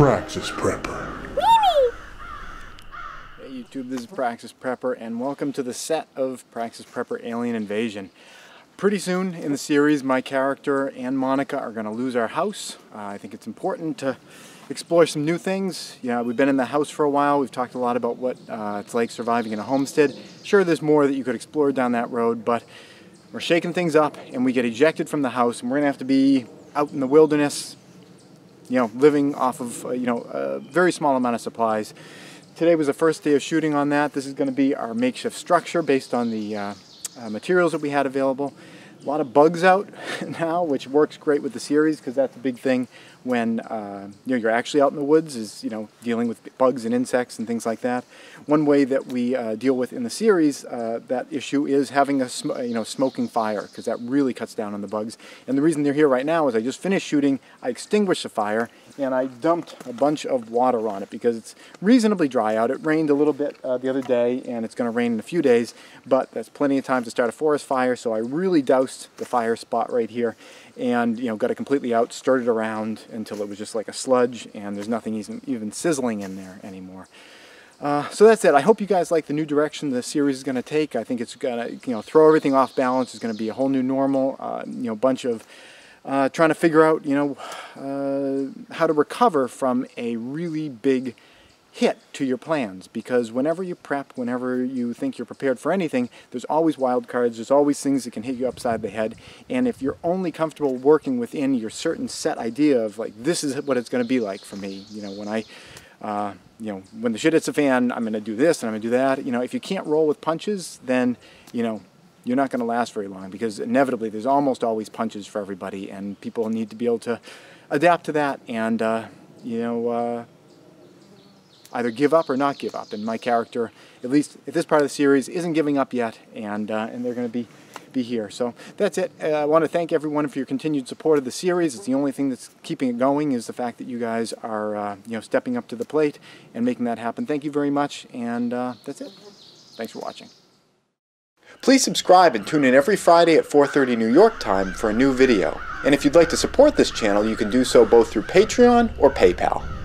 Praxis Prepper. Hey YouTube, this is Praxis Prepper and welcome to the set of Praxis Prepper Alien Invasion. Pretty soon in the series, my character and Monica are going to lose our house. Uh, I think it's important to explore some new things. Yeah, we've been in the house for a while. We've talked a lot about what uh, it's like surviving in a homestead. Sure, there's more that you could explore down that road, but we're shaking things up and we get ejected from the house and we're going to have to be out in the wilderness you know, living off of, uh, you know, a very small amount of supplies. Today was the first day of shooting on that. This is going to be our makeshift structure based on the uh, uh, materials that we had available. A lot of bugs out now, which works great with the series because that's a big thing when uh, you know, you're actually out in the woods is you know dealing with bugs and insects and things like that. One way that we uh, deal with in the series uh, that issue is having a you know smoking fire because that really cuts down on the bugs. And the reason they're here right now is I just finished shooting, I extinguished the fire, and I dumped a bunch of water on it because it's reasonably dry out. It rained a little bit uh, the other day, and it's going to rain in a few days, but that's plenty of time to start a forest fire. So I really doused the fire spot right here and you know got it completely out, stirred it around until it was just like a sludge and there's nothing even, even sizzling in there anymore. Uh, so that's it. I hope you guys like the new direction the series is going to take. I think it's going to you know throw everything off balance. It's going to be a whole new normal. Uh, you know, bunch of uh, trying to figure out you know uh, how to recover from a really big hit to your plans because whenever you prep, whenever you think you're prepared for anything, there's always wild cards, there's always things that can hit you upside the head. And if you're only comfortable working within your certain set idea of like, this is what it's going to be like for me, you know, when I, uh, you know, when the shit hits a fan, I'm going to do this and I'm going to do that. You know, if you can't roll with punches, then, you know, you're not going to last very long because inevitably there's almost always punches for everybody and people need to be able to adapt to that and, uh, you know, uh, either give up or not give up. And my character, at least at this part of the series, isn't giving up yet, and uh, and they're going to be be here. So that's it. Uh, I want to thank everyone for your continued support of the series. It's the only thing that's keeping it going is the fact that you guys are uh, you know stepping up to the plate and making that happen. Thank you very much, and uh, that's it. Thanks for watching. Please subscribe and tune in every Friday at 4.30 New York time for a new video. And if you'd like to support this channel, you can do so both through Patreon or PayPal.